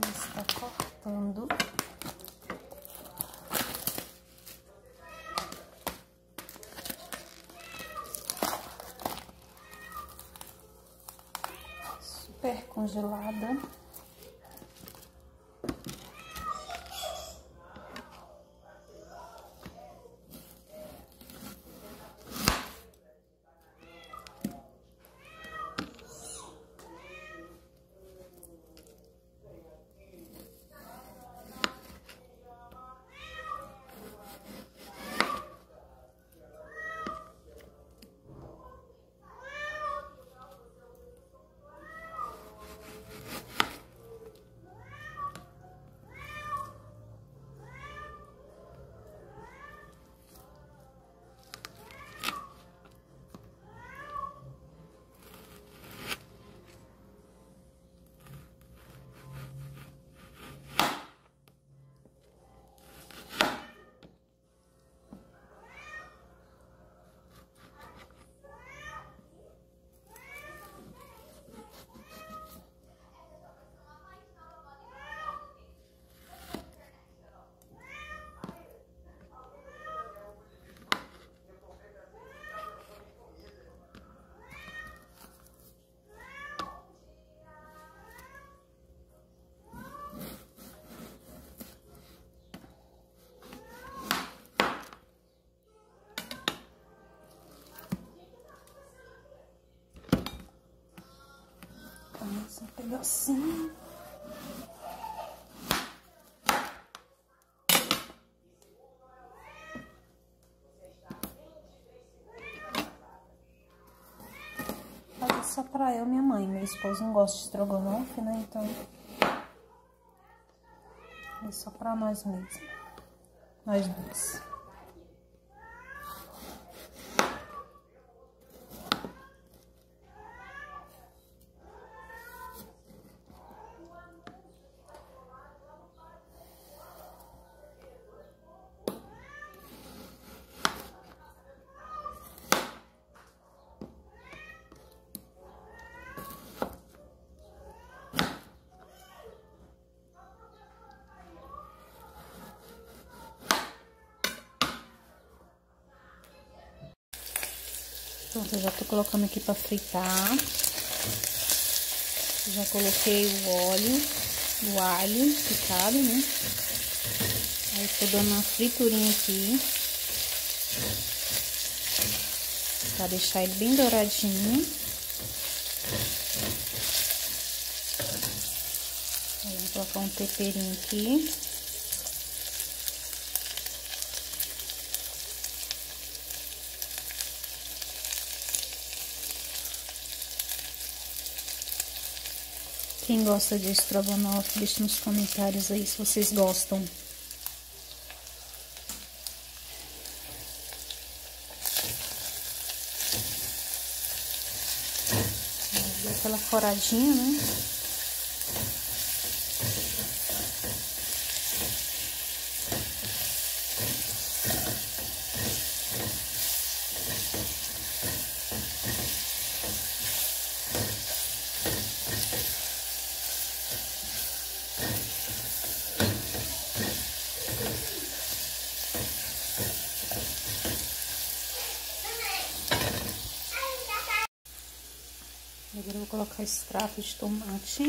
Ela está cortando. Super congelada. Assim. Fazer só pra eu e minha mãe. Meu esposo não gosta de estrogonofe, né? Então. É só pra nós mesmos. Nós dois. Pronto, eu já tô colocando aqui pra fritar. Já coloquei o óleo, o alho picado, né? Aí tô dando uma friturinha aqui. Pra deixar ele bem douradinho. Aí vou colocar um temperinho aqui. Quem gosta de estrogonofe, deixe nos comentários aí se vocês gostam. Deu aquela coradinha, né? Agora eu vou colocar extrato de tomate.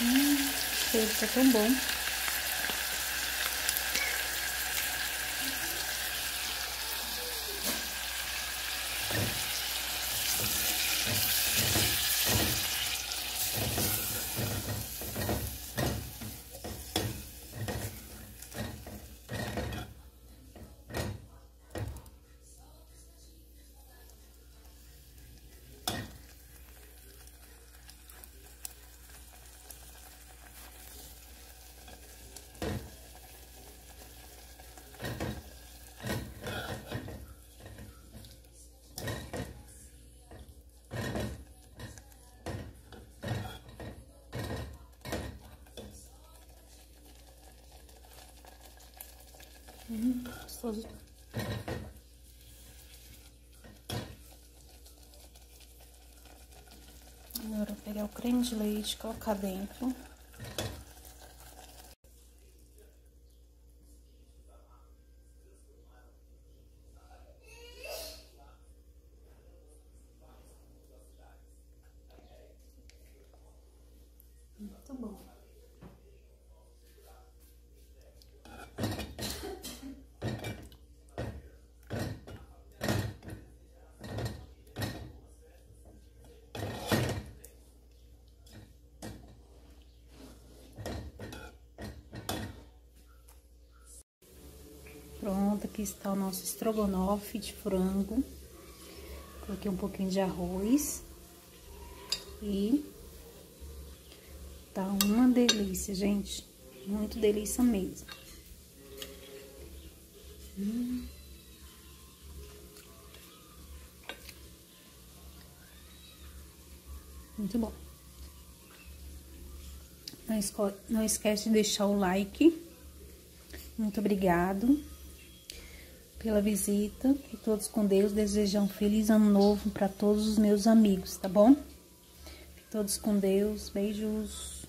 Hum, cheiro tá tão bom. Gostoso. Agora vou pegar o creme de leite, colocar dentro. Pronto, aqui está o nosso estrogonofe de frango. Coloquei um pouquinho de arroz. E tá uma delícia, gente. Muito delícia mesmo. Hum. Muito bom. Não esquece de deixar o like. Muito obrigado pela visita. Que todos com Deus desejam um feliz ano novo para todos os meus amigos, tá bom? todos com Deus. Beijos.